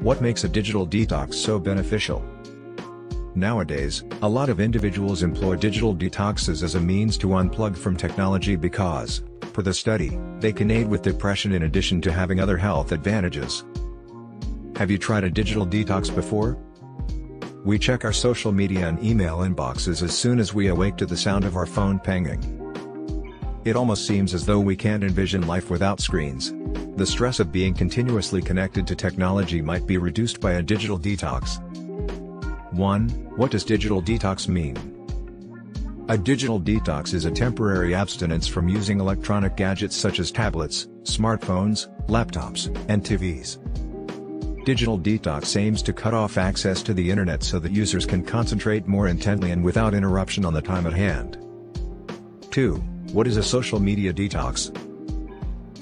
What makes a digital detox so beneficial? Nowadays, a lot of individuals employ digital detoxes as a means to unplug from technology because, per the study, they can aid with depression in addition to having other health advantages. Have you tried a digital detox before? We check our social media and email inboxes as soon as we awake to the sound of our phone pinging. It almost seems as though we can't envision life without screens. The stress of being continuously connected to technology might be reduced by a digital detox. 1. What does digital detox mean? A digital detox is a temporary abstinence from using electronic gadgets such as tablets, smartphones, laptops, and TVs. Digital detox aims to cut off access to the internet so that users can concentrate more intently and without interruption on the time at hand. 2. What is a social media detox?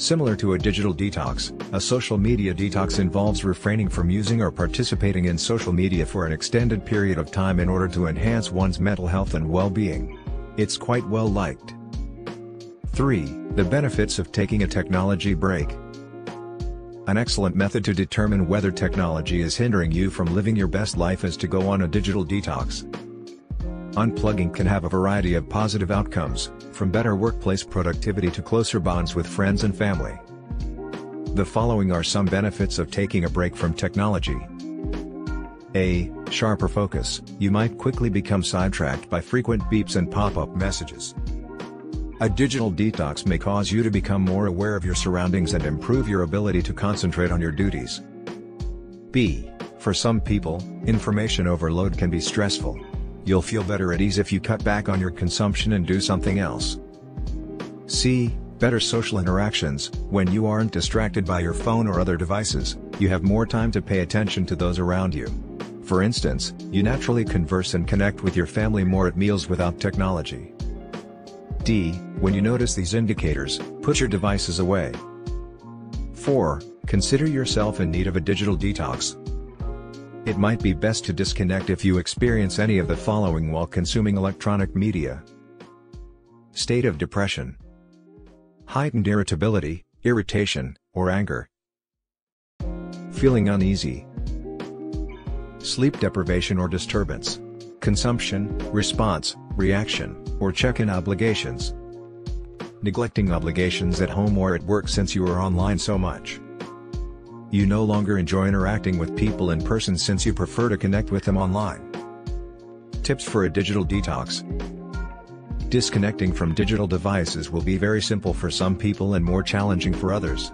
Similar to a digital detox, a social media detox involves refraining from using or participating in social media for an extended period of time in order to enhance one's mental health and well-being. It's quite well liked. 3. The benefits of taking a technology break. An excellent method to determine whether technology is hindering you from living your best life is to go on a digital detox. Unplugging can have a variety of positive outcomes, from better workplace productivity to closer bonds with friends and family. The following are some benefits of taking a break from technology. A. Sharper focus, you might quickly become sidetracked by frequent beeps and pop-up messages. A digital detox may cause you to become more aware of your surroundings and improve your ability to concentrate on your duties. B. For some people, information overload can be stressful. You'll feel better at ease if you cut back on your consumption and do something else. C. Better social interactions, when you aren't distracted by your phone or other devices, you have more time to pay attention to those around you. For instance, you naturally converse and connect with your family more at meals without technology. D. When you notice these indicators, put your devices away. 4. Consider yourself in need of a digital detox. It might be best to disconnect if you experience any of the following while consuming electronic media. State of depression. Heightened irritability, irritation, or anger. Feeling uneasy. Sleep deprivation or disturbance. Consumption, response, reaction, or check-in obligations. Neglecting obligations at home or at work since you are online so much. You no longer enjoy interacting with people in person since you prefer to connect with them online. Tips for a digital detox. Disconnecting from digital devices will be very simple for some people and more challenging for others.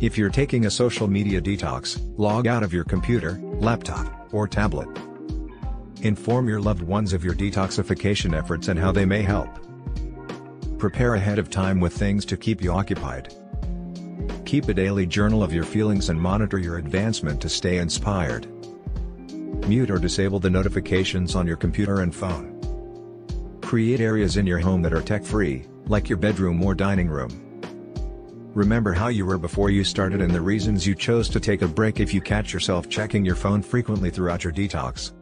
If you're taking a social media detox, log out of your computer, laptop, or tablet. Inform your loved ones of your detoxification efforts and how they may help. Prepare ahead of time with things to keep you occupied. Keep a daily journal of your feelings and monitor your advancement to stay inspired. Mute or disable the notifications on your computer and phone. Create areas in your home that are tech-free, like your bedroom or dining room. Remember how you were before you started and the reasons you chose to take a break if you catch yourself checking your phone frequently throughout your detox.